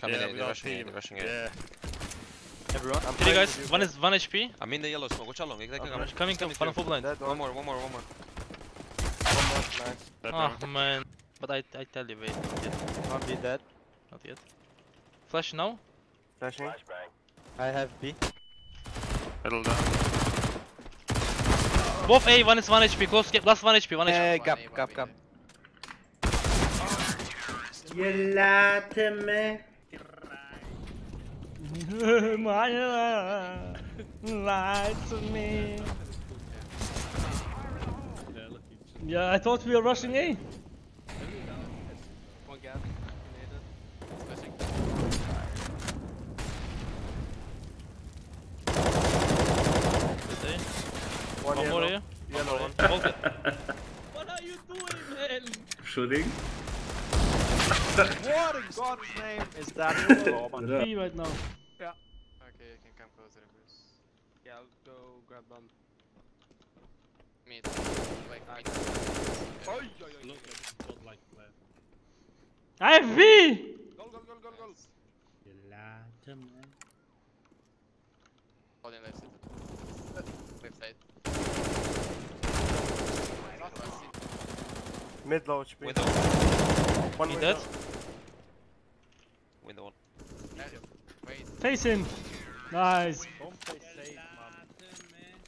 Coming yeah, in, they're rushing in, they're rushing in. Yeah. Everyone? I'm Three trying guys, one is 1 HP. I'm in the yellow smoke, watch out long, they can Okay. come. Coming, coming, one full blind. Dead One one. more, one more, one more. One more, nice. That Oh one. man. But I, I tell you, wait, not yet. One B dead. Not yet. Flash now? Flashing. I have B. Middle down. Both A, one is 1 HP, close gap, last 1 HP, 1 HP. One gap, A, one gap, B, gap. Gelateme. Lie to me. Yeah, I thought we were rushing A. One gap. Flashing. Good A. One, One more here. One. All good. What are you doing, man? Shooting. What in God's name is that? B right now. Okay, you can come closer, Bruce. Yeah, I'll go grab bomb. Mid. Like, mid. I have B! Goal, goal, goal, goal, goal. Hold in left side. Left side. Mid low HP. Window, One He window. dead? window one. Wait. Face him. Nice.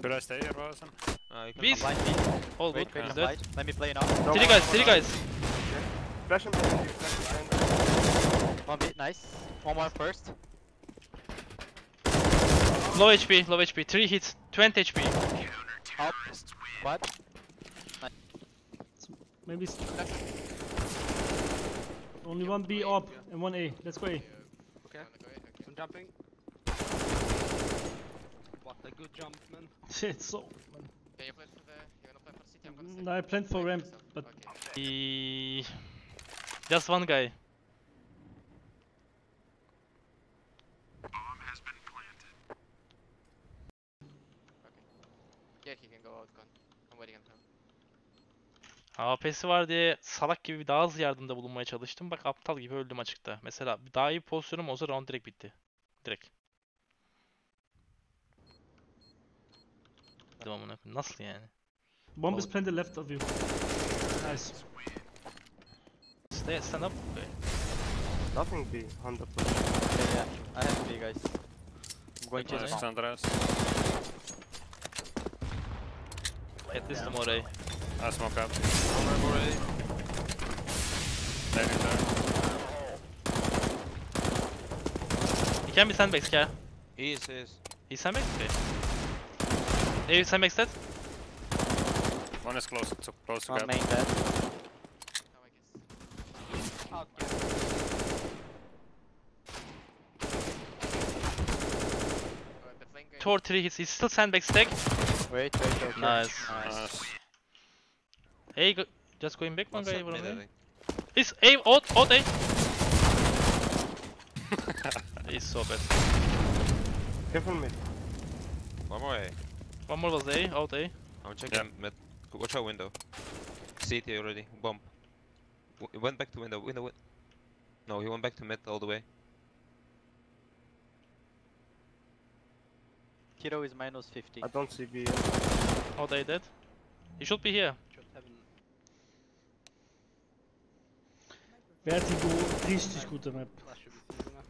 Should I stay here, Rosen? Ah, you can Beast. Blind B. All good, Wait, wait, he's dead. Let me play now. No, Three guys, three guys. Flash him behind you. Flash him behind you. One B, nice. One more first. Low HP, low HP, 3 hits, 20 HP. Up. What? Maybe. Only one B up and one A. Let's go A. Okay. I'm jumping. What a good jump, man. Shit, so. Can you plan for the... You wanna plan for city? I'm gonna Mm, I planned for ramp, but Okay. Just one guy. Yeah, he can go out con. I'm waiting on him. AP'si var diye salak gibi daha hızlı yardımda bulunmaya çalıştım. Bak aptal gibi öldüm açıkta. Mesela daha iyi pozisyonum olsa round direkt bitti. Direkt. Dedim amına. Nasıl yani? bomb is planted left of you. Nice. Stay, stand up. Okay. Nothing B. 100%. Okay, yeah. I have B, guys. I'm going to Okay. spawn. Nice, Andreas. At least more A. I smoke up. One more already. Landing there. He can be sandbags, yeah. He is, he is. He's sandbags? Okay. Hey, sandbags dead? One is close, to, close to One gap. main dead. Now Oh, the flank guy. Two or three hits. He's still sandbag stack. Wait, wait, okay. Nice. Nice. Nice. Hey, go just going back one One guy. side One mid, I guy. think. He's A, out, out A. He's so bad. Careful mid. One more A. One more was A, out A. I'm checking mid. Watch out window. CT already. Bomb. W he went back to window. Window. Win no, he went back to mid all the way. Kiddo is minus 50. I don't see B. Out A dead. He should be here. Should have an Vertigo, richtig gute Map. flash should be through now.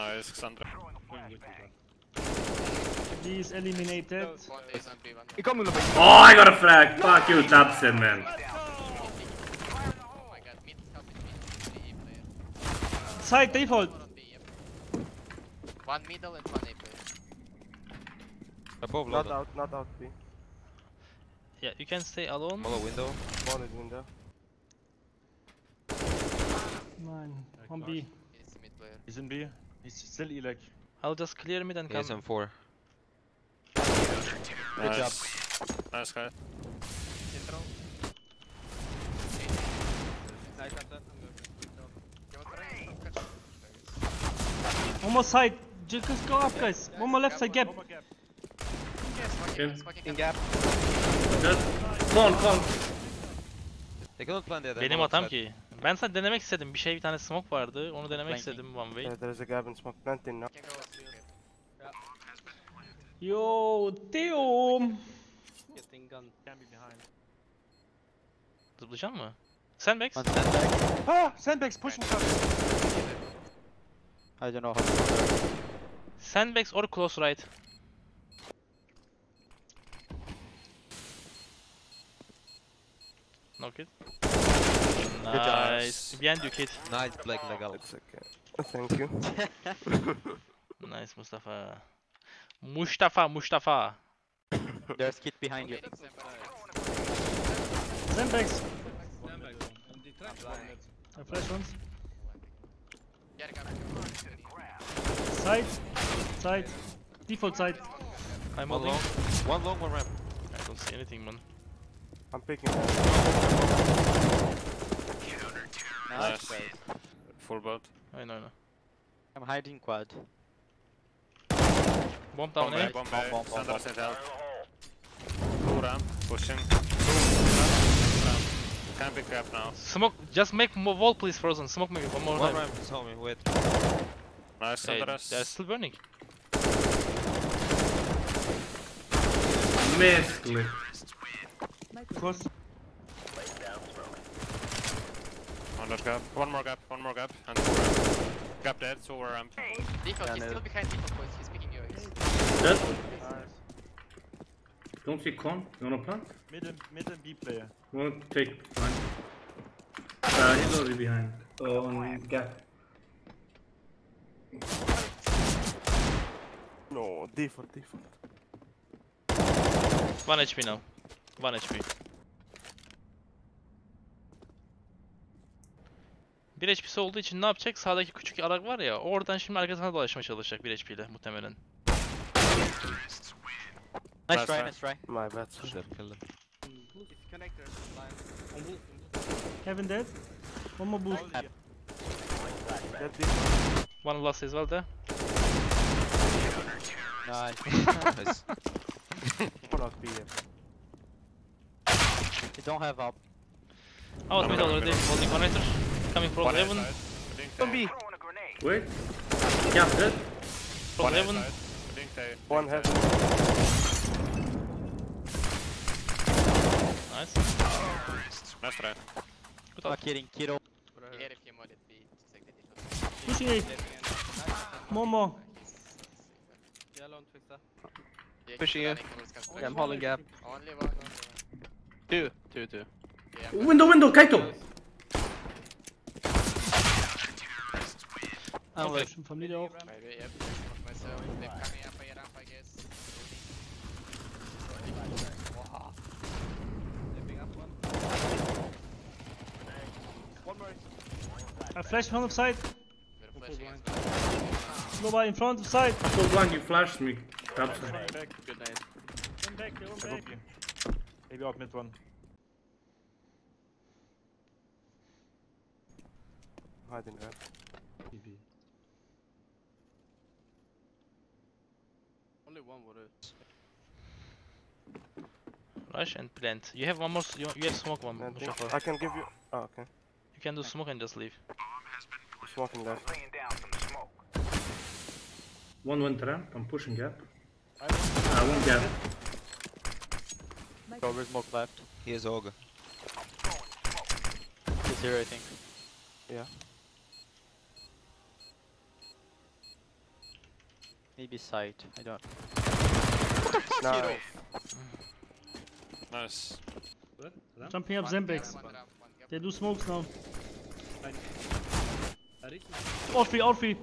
Nice, Sandra. He is eliminated. One days on B, one He coming to Oh, I got a flag. Fuck you, Tapsin, man. Oh my god, mid help it, mid B player. Side default. One on B, yep. One middle and one A player. Above Not low. out, not out B. Yeah, you can stay alone. Mollow window. Wanted window. Nine. One B. He's mid player. He's in B. He's still Elec. I'll just clear mid and He has come. M4. Good job. Nice guy. Intro. I got that. I'm going You want to run? Catch him. One more side. Just just go up, guys. One more left side gap. Okay. In gap. gap. Just con, con. They cannot plant there. Benim hatam ki. Ben sadece denemek istedim. Bir şey bir tane smoke vardı. Onu denemek istedim one way. Yeah, there's a gap in smoke. Now. Can go upstairs. Yo, Teom! Getting gun. Can be behind. Zıplayacak mı? Sandbags. One sandbag. Ah! Sandbags pushing top. I don't know how. Sandbags or close right. No kid. Nice. Behind you kid. Nice black legal. It's okay. Oh, thank you. Nice Mustafa. Mustafa, Mustafa. There's kid behind you. Waiting Sandbags! Stand back. On the track. I flash once. Get gap. Side. Side. Default side. I'm One long. One long, one ramp. I don't see anything man. I'm picking that. Nice. Nice. guys. Full boat. I know, I know. I'm hiding quad. Bomb down Bomb A. A, bomb Bomb, bomb, bomb, Sandra bomb. sent out. Two ramp, pushing. Two ramp. Can pick up now. Smoke, just make more wall please frozen. Smoke maybe one more One time. ramp is homie. Wait. Nice, Hey, Sandras. they're still burning. Mescli. Cross. Under gap. One more gap, one more gap, and two ramp. Gap dead, so we're ramp. Default, Yeah, he's still behind default boys. He's picking you. Just. Don't see con. You wanna plant? Mid and, mid and B player. Wanna take fine. Uh, he's already behind. On gap. No, default, default. 1 HP now. 1 HP. 1 HP'si olduğu için ne yapacak? Sağdaki küçük arak var ya, oradan şimdi arkasına dolaşmaya çalışacak 1 HP ile muhtemelen. Nice try, nice try. My bad. Should have killed him. Heaven dead. One more boost. One last as well there. Nice. Nice. Cannot be here. you don't have up. Out No, mid already, holding connector. Coming from One A heaven. side. Blink B. A. Wait. Gap dead. From One A heaven. side. One blink heaven. Nice. Nice try. Good I'm out. kiddo. He had a few more at B. Just like the default. Pushing A. More, more. Yellow on Twister. Yeah, Pushing keep you. running Yeah, I'm holding gap. Only one, only one. Two. Two, two. Window, window, Kaito! I'm Okay. like, From Familie auch. Maybe, yep. Smoke myself. They're coming up a ramp, I guess. Wow. Stepping up one. One more. I flash one of side. We're flashing as well. Nobody in front of side. So blind, you flashed me. That's Back. Good night. One back, one I back. hope you. Maybe out mid one. hiding there. Only one would it. Rush and plant. You have one more. You, you have smoke one. Planting. Mustafa. I can give you. Oh, okay. You can do smoke and just leave. Smoking left. One went ramp. I'm pushing gap. I uh, one gap. cover smoke left. He is Ogre. He's here, I think. Yeah. Maybe side. I don't. Nice. Nice. Jumping up One Zembex. gap, one ramp, one gap. They do smokes now. Out free, out free.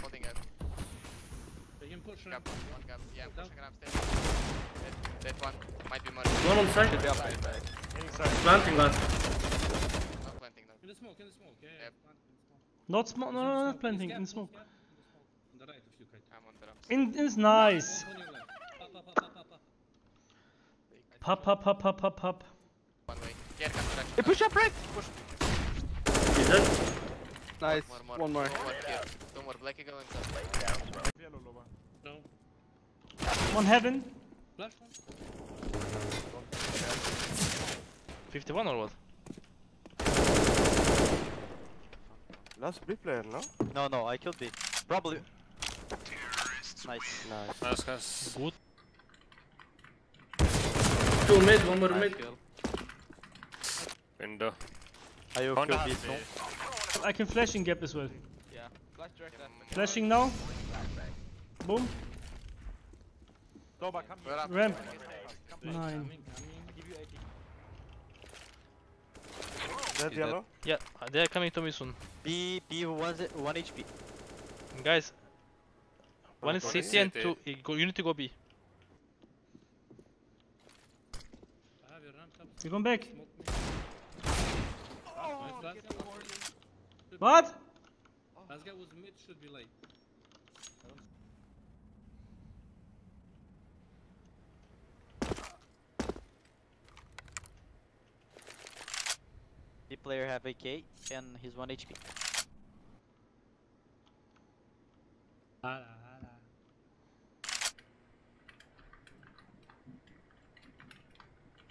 Holding gap. They can push Gap, one, one gap. Yeah, I'm pushing ramp stairs. That, that one might be more. One on side. Should be up right back. Planting last. Not planting now. In the smoke, in the smoke. Yeah, Yep. plant in the smoke. Not smoke, no, no, no, not planting, Gap, in smoke. Is nice. On your left. Pop, pop, pop, pop, pop, pop. One way. Yeah, come. Hey, push up right! Push. Is that? Nice. More, more. One more. Two more here. Two more. Black Eagle and top. Yellow lower. No. One heaven. Flash one. 51 or what? Last B player, no? No, no, I killed B. Probably. Nice. Nice. Nice guys. Good. Two mid, one more Nice mid. kill. Window. Are you Honda kill B has soon? B. I can flash in gap as well. Yeah. Flash direct Flashing now. Boom. Dober, come here. Ramp. Nine. Coming, coming. Give you 80. Dead yellow. Yeah, uh, they're coming to me soon. B, B, one, z- one HP. Guys, one is One city and two. you go- You need to go B. I have your ramp up. You come back. Smoke me. Nice, last guy. Should be What? late. Last guy was mid, should be late. B player have AK and he's one HP. Hala, ah,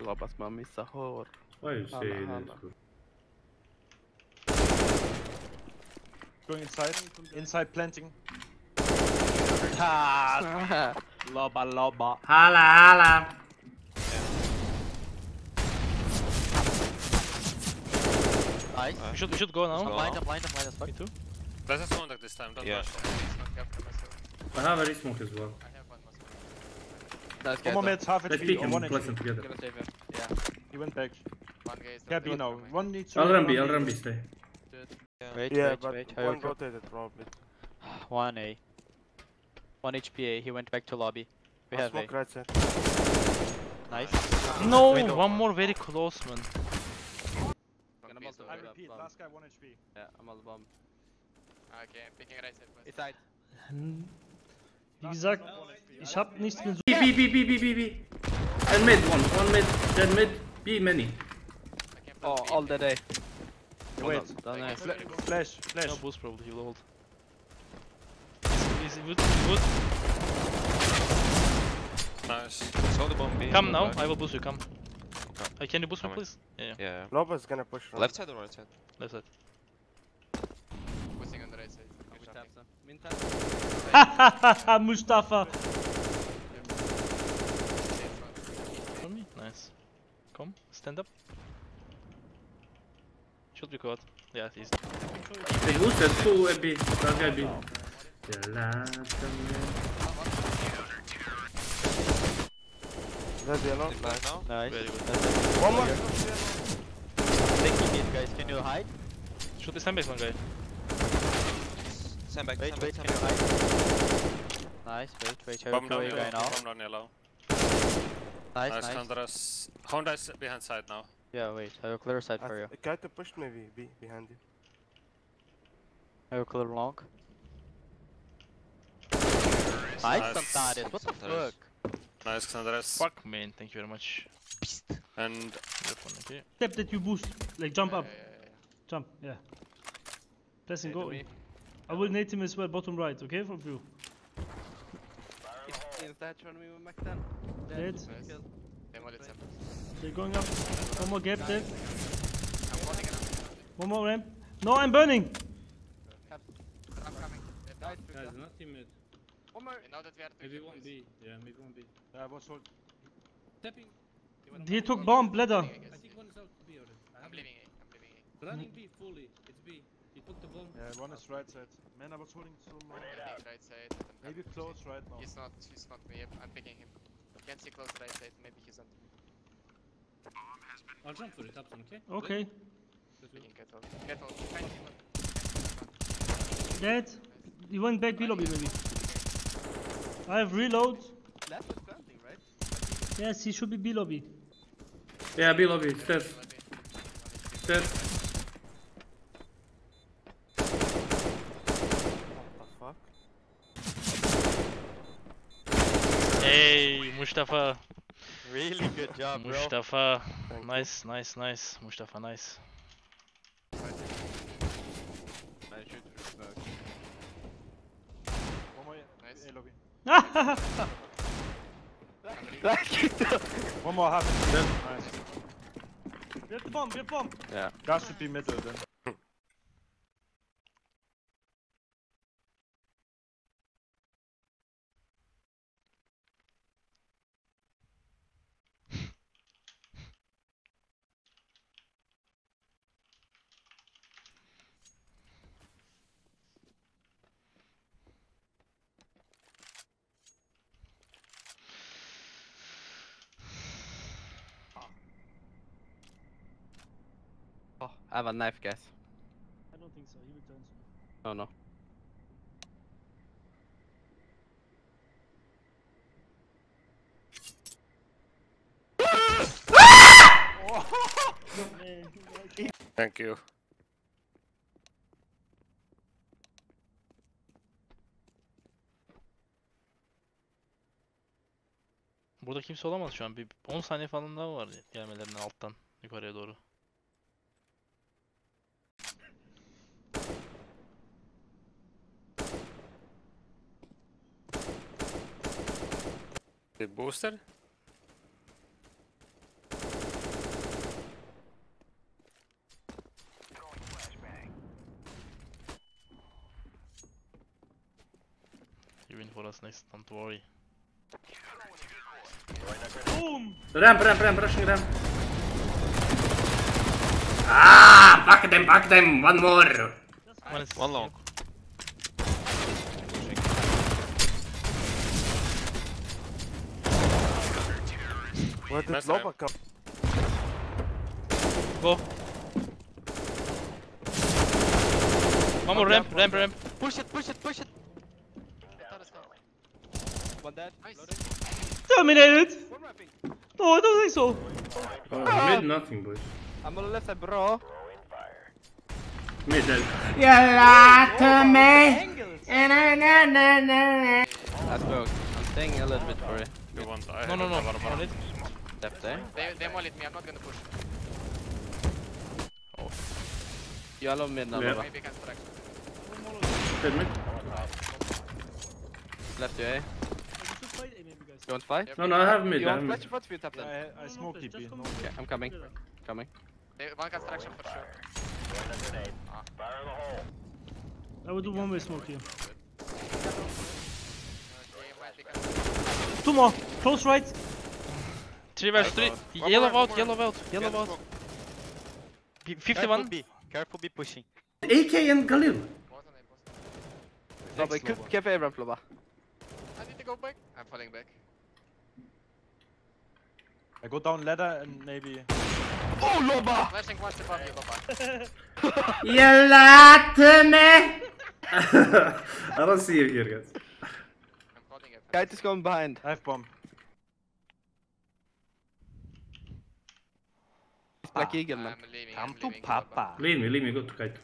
hala. Lobas mami sahur. Why you say that? Going inside. Inside planting. Ah. loba loba. Hala, hala. Nice. Ah. We should we should go now. Go. Blind, I'm blind, I'm blind as fuck. Me too. Let's just contact this time, don't Yeah. rush. Smoke after myself. I have a smoke as well. I have one more. One more mid, half Let's HP pick or one place them HP. together. Yeah. He went back. One guy is Yeah, B now. One needs to. I'll run B, one I'll run B, stay. Wait, Yeah, wait, but wait. I one will kill. rotated probably. One A. One HPA, he went back to lobby. We I'll have A. smoke right side. Nice. No, one more very close, man. From B is I over. repeat, last guy 1 HP. Yeah, I'm all bomb. Okay, I'm picking right side first. Inside. Wie gesagt, ich hab nichts mehr so. B, B, B, B, B, B, B. And mid, one, one mid, then mid, B, many. Oh, all the day. Wait. Don't I Fla flash, flash. No boost probably, he'll hold. Is wood, is wood. Nice. Saw the bomb B. Come now, back. I will boost you, come. Okay. Uh, can you boost me please? Yeah, yeah. Yeah. Loba's gonna push from Left side or right side? left side. Pushing on the right side. Good jumping. Hahaha, Mustafa. Safe front. Me? Nice. Come, stand up. Should be caught. Yeah, he's They boosted two uh, B, that guy B. The last Dead yellow. Is back now? Nice. very good. One more. Taking it, guys. Can you hide? Should be stand back one guy. Stand back, Wait, stand wait, back, can stand back. Nice, wait, wait. I will Bomb kill down you yellow. guy now. Bomb down yellow. Nice, Nice, nice. Honduras. Honda behind side now. Yeah, wait. I will clear side I for you. th- Try to push maybe B behind you. I will clear long. Nice, Nice. Xantares. What the Xantares. fuck? Nice, Honduras. Fuck man, thank you very much. And Good one, okay. Step that you boost. Like jump Yeah, up. yeah, yeah, yeah. Jump, yeah. Pressing, Okay, go. Do we- I will nade him as well, bottom right, okay? From you. Inside turn me back then. Dead. Nice. Demo lit simple. They're going up. One more gap there. I'm holding up. One more ramp. No, I'm burning. I'm coming. Left out. Guys, not team mid. And now that we are Maybe one. B. Yeah, maybe one B. Yeah, I was hold. Tapping. He took bomb, ladder. I think one is out B already. I I'm have leaving A. I'm leaving A. Running B fully. It's B. He took the bomb. Yeah, one is right side. Man, I was holding so long. Right side. and I'm Maybe close right now. He's not. He's not me. I'm picking him. Can't see close right side. Maybe he's on I'll jump for it, Upton, okay? Okay. Let's go. picking kettle. Kettle. Behind him. Dead. He went back below me maybe. I have reload. Left is planting, right? Yes, he should be B lobby. Yeah, B lobby, stairs, stairs. What the fuck? Hey, Mustafa. Really good job, bro. Mustafa. Thank you. Nice, nice, nice. Mustafa, nice. I shoot through smoke. One more. Nice. A lobby. One more half. Nice. We have the bomb, we have bomb. Guys should be middle then. I have a knife, guys. I don't think so, he returns. Oh no. Thank you. Burada kimse olamaz şu an. Bir 10 saniye falan daha var gelmelerinden alttan yukarıya doğru. The booster? You win for us next, don't worry. Boom! Ramp, ramp, ramp, rushing ramp. Ah, back them, back them, one more. One One long. Where did Nice Loba ramp. come? Go. One more ramp, ramp, ramp. Push it, push it, push it! One dead. Nice. Terminated! One ramping. No, I don't think so. Oh, mid nothing, boys. I'm on the left side, bro. Middle. That's broke. I'm staying a little bit for it. You want? I No, no, have no. A cover On bar. it. Left there. They, they mollied me, I'm not gonna push. You are low mid now, Yeah. Maybe I can strike. Dead mid. Left you, eh? We should fight A maybe, guys. You want fight? No, no, I have mid, You want have flash mid. or what if you tap Yeah. I, I smoke Just TP. No. Okay, I'm coming. Coming. They, one construction for sure. I will do one way smoke here. Okay, might be construction. Two more! Close right! Three versus three. One Yellow more, out, one yellow more. out, yellow Get out. smoke. P- 51. B. Careful B pushing. AK and Galil. Both on A, both on Loba, keep, keep A ramp, Loba. Need to go back. I'm falling back. I go down ladder and maybe. Oh, Loba! Flashing one step above you, Papa. Yalla to me. I don't see you here, guys. I'm holding it. Kite is going behind. I have bomb. It's Black Eagle, man. I'm leaving. Come I'm to leaving, Papa. Leave me, leave me, go to kite.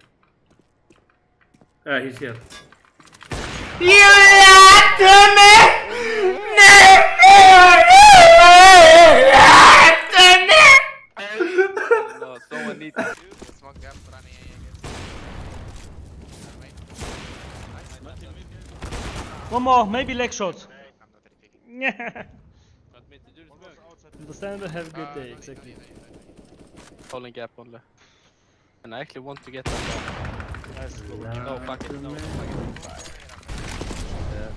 Ah, he's here. no, someone needs to. The smoke gap running A, I guess. Wait. One more, maybe leg shot. I'm. Yeah. Understand have a good day, exactly. Holding gap only. And I actually want to get that nice. No, fuck it, no, fuck it. Yeah.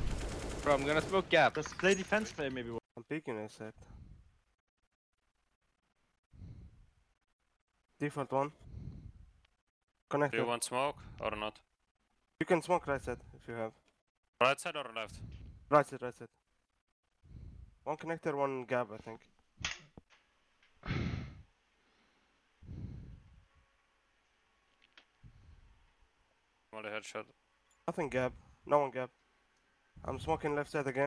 Bro, I'm gonna smoke gap. Just play defense play maybe. I'm peeking a set. Default one. Do you want smoke or not? You can smoke right side if you have. Right side or left? Right side, right side. One connector, one gap, I think. Only headshot. Nothing gap. No one gap. I'm smoking left side again.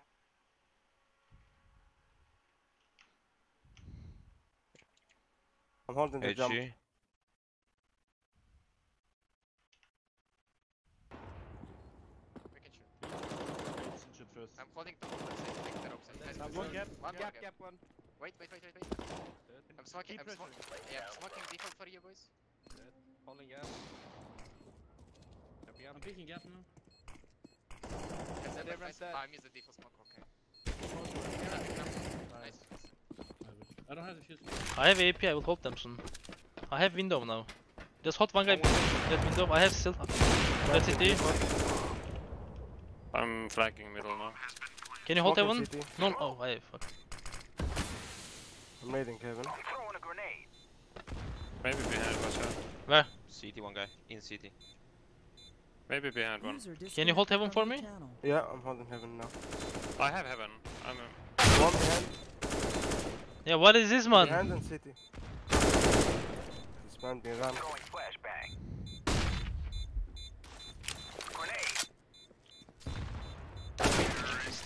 I'm holding the jump. HG. We can shoot. Listen shit first. I'm holding top of the stage. Take ropes. Nice, Uh, one gap, One Gap, gap. gap, one. Wait, wait, wait, wait, wait. I'm smoking. I'm smoking. pressing. Yeah, smoking default for you boys. Holding gap. I'm picking gap now. Can they separate run nice. that. Ah, I missed the default smoke. Okay. Nice. have the shields. I have AP, I will hold them soon. I have window now. Just hold one guy that window. I have still. That's it. I'm flanking middle now. Can you hold that Smoking one? No, oh, I fuck. I'm nading Kevin. Maybe behind, watch. Where? CT one guy in CT. Maybe behind one. Can you hold heaven for me? Yeah, I'm holding heaven now. I have heaven. I'm a... One behind, Yeah, what is this man? behind and city. This man being rammed.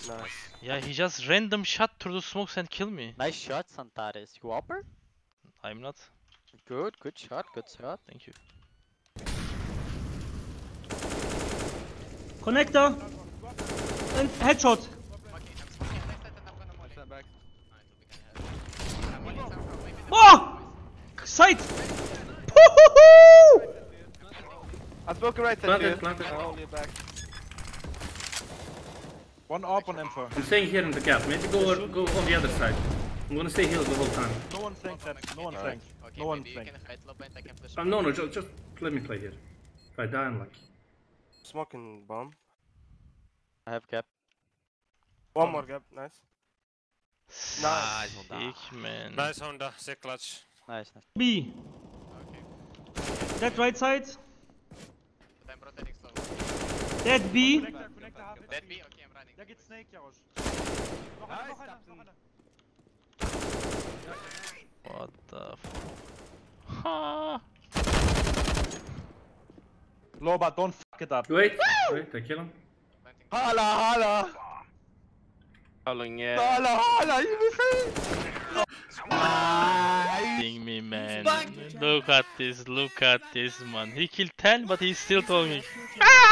Nice. Yeah, he just random shot through the smokes and kill me. Nice shot, Xantares. You upper? I'm not. Good, good shot, good shot. Thank you. Connector. And headshot. Okay, I'm smoking left side and I'm gonna molly. back. Alright, we can have. I'm molly somehow, maybe the- Oh! Sight! Woo-hoo-hoo! I spoke right at Planted, you. planted. I hold you back. One up on info. I'm staying here in the gap. Maybe go go on the other side. I'm gonna stay here the whole time. No one flanked that. No one Alright. flanked. Okay, No one maybe you flanked. can hide low and I can. Um, no, no, just, just let me play here. If I die, I'm lucky. Smoking bomb. I have cap. One more gap, nice. Nice one. Sick man. Nice Honda, sick clutch. Nice, nice. B. Okay, That right side. but I'm rotating slow. That B. Connector, connector, half Dead B, okay, I'm running. Da geht's Snake, Jarosch. Noch einer, noch einer. What the f- Ha! Loba, don't fuck it up. Wait, wait, I kill him. Planting. Hala, hala! Calling, yeah. Hala, hala! You will Ding me man. Look at this, look at this man. He killed 10 but he's still talking. Ah!